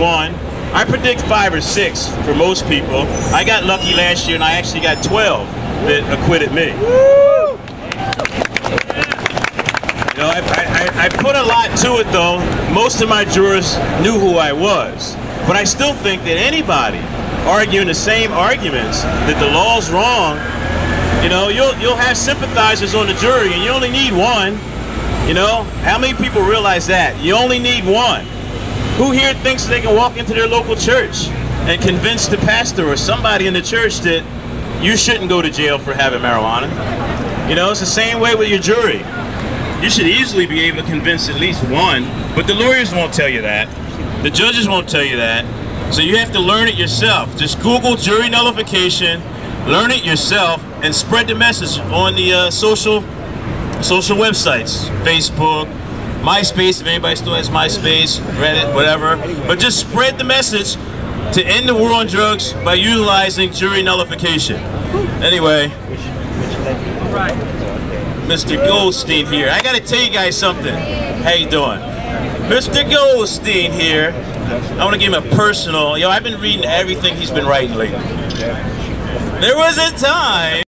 one. I predict five or six for most people. I got lucky last year and I actually got 12 that acquitted me. You know, I, I, I put a lot to it though. Most of my jurors knew who I was. But I still think that anybody arguing the same arguments that the law's wrong, you know, you'll, you'll have sympathizers on the jury and you only need one. You know, how many people realize that? You only need one. Who here thinks they can walk into their local church and convince the pastor or somebody in the church that you shouldn't go to jail for having marijuana? You know, it's the same way with your jury. You should easily be able to convince at least one, but the lawyers won't tell you that. The judges won't tell you that. So you have to learn it yourself. Just Google jury nullification, learn it yourself, and spread the message on the uh, social social websites, Facebook, MySpace, if anybody still has MySpace, Reddit, whatever. But just spread the message to end the war on drugs by utilizing jury nullification. Anyway, Mr. Goldstein here. I gotta tell you guys something. How you doing? Mr. Goldstein here. I want to give him a personal. Yo, I've been reading everything he's been writing lately. There was a time.